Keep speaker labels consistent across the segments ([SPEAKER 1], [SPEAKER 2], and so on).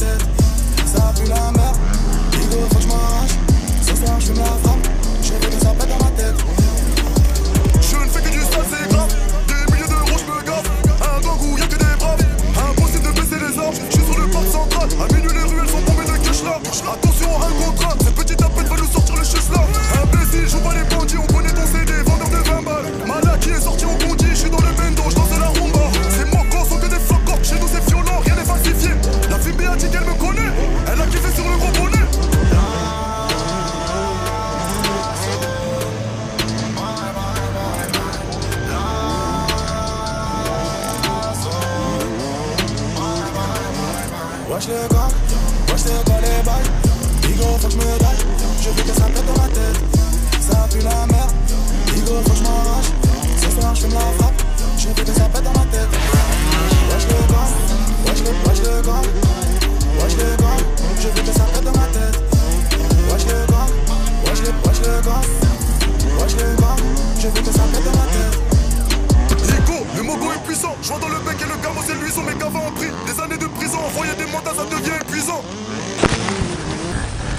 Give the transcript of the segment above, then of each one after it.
[SPEAKER 1] that. Wesh le gang, wesh c'est quoi les bails. Bigo faut que je me daille, je veux que ça pète dans ma tête. Ça pue la merde, Bigo faut que je m'arrache Ce soir je fume la frappe, je veux que ça pète dans ma tête. Wesh le gang, wesh le, wesh le gang Wesh le gang, je veux que ça pète dans ma tête. Wesh le gang, wesh le, wesh le gang Wesh le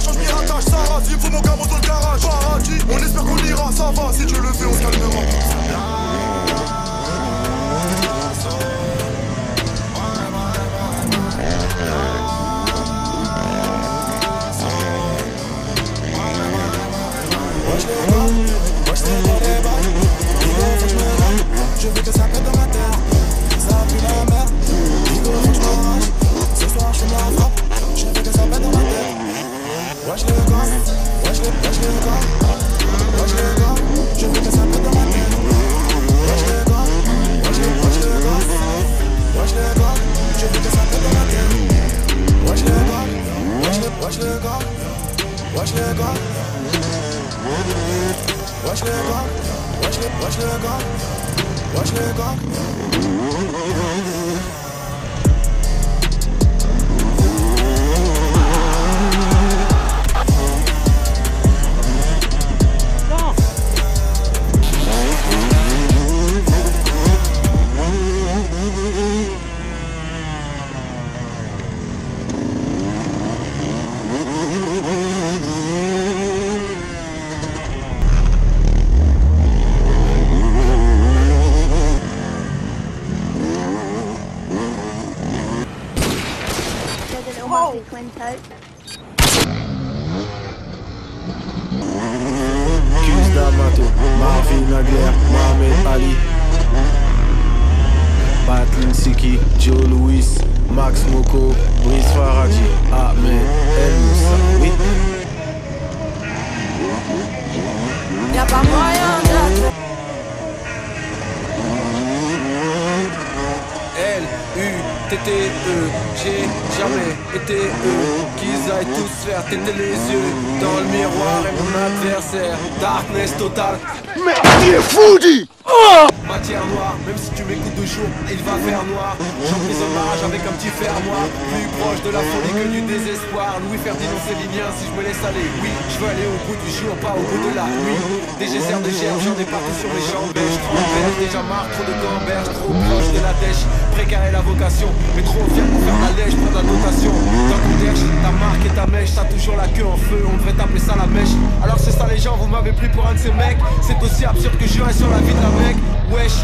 [SPEAKER 1] Ça
[SPEAKER 2] mon dans le garage. On espère qu'on ira, ça va. Si Dieu le fait, on se calmera.
[SPEAKER 1] Wesh les, wesh les gars, wesh les gars.
[SPEAKER 3] Max Moko, Brice Faradji, Ahmed El Moussa, oui.
[SPEAKER 4] Y'a pas moyen de...
[SPEAKER 3] L, U, T, T, E, j'ai jamais été eux. Qu'ils aillent tous faire têter les yeux Dans le miroir et mon adversaire Darkness total Matière noire, même si tu m'écoutes de jour, il va faire noir. J'emprisonne ma rage avec un petit fermoir. Plus proche de la folie que du désespoir. Louis Ferdinand, c'est lignien si je me laisse aller. Oui, je veux aller au bout du jour, pas au bout de la nuit. Des geysers de germes, j'en ai partout sur les jambes. Je transperce, déjà marre, trop de gamberges, trop proche de la dèche. Précaire est la vocation, mais trop fier pour faire la lèche, prendre la notation. Dans ton ta marque et ta mèche, t'as toujours la queue en feu, on devrait t'appeler ça la mèche. Alors c'est ça les gens, vous m'avez pris pour un de ces mecs. C'est aussi absurde que jurer sur la vie d'un mec. Wesh,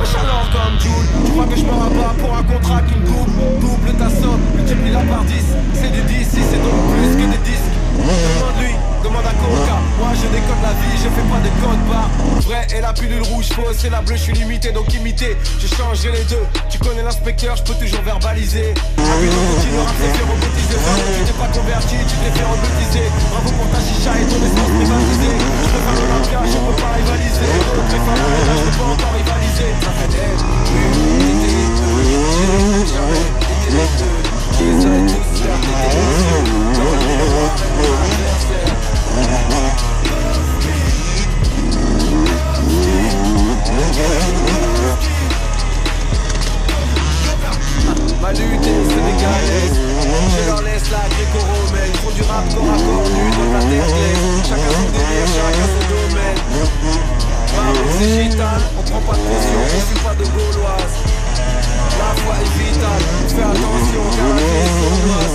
[SPEAKER 3] wesh alors comme Jules Tu crois que je me rabats pour un contrat qui me double Double ta somme, multiplie-la par 10 C'est du 10, si c'est donc plus que des disques. Demande lui, demande à Coca. Moi je décode la vie, je fais pas de code barre. Vrai et la pilule rouge fausse C'est la bleue, je suis limité donc imité. J'ai changé les deux, tu connais l'inspecteur, je peux toujours verbaliser. De routine, le on prend pas de caution, je suis pas de gauloise. La foi est vitale, fais attention car la vie est sournoise.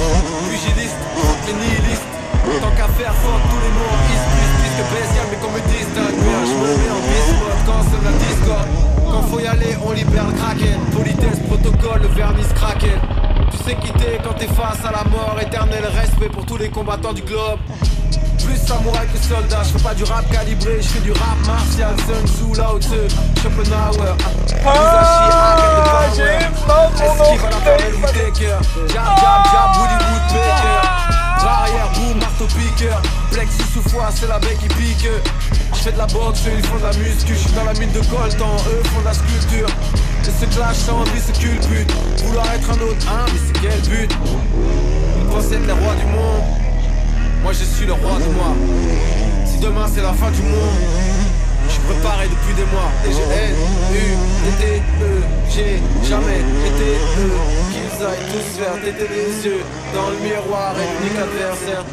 [SPEAKER 3] Pugiliste, les nihilistes, tant qu'à faire fuck tous les mots en is, plus, plus que mais qu'on me distingue bien, je me mets en biscotte quand c'est la discorde. Quand faut y aller, on libère le kraken. Politesse, protocole, le vernis kraken. Tu sais quitter quand t'es face à la mort, éternel respect pour tous les combattants du globe. Plus samouraï que soldat, je fais pas du rap calibré, je fais du rap martial, Sun Tzu, Lao Tzu, Schopenhauer,
[SPEAKER 2] mon
[SPEAKER 3] Whittaker, Jab, jab, jab, Woody Woodpecker, bras arrière, boum, marteau piqueur, plexus sous foie, c'est la baie qui pique. Je fais de la boxe, ils font de la muscu, je suis dans la mine de coltan, eux font de la sculpture. Et ce clash sans envie, se culbute. Vouloir être un autre, hein, mais c'est quel but? Ils être les rois du monde. Moi je suis le roi de moi. Si demain c'est la fin du monde, je suis préparé depuis des mois. Et j'ai N, U, T, E, j'ai jamais été eux. Qu'ils aillent tous faire téter les yeux dans le miroir et l'unique adversaire.